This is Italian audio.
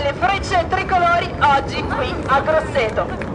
dalle frecce tricolori oggi qui a Grosseto.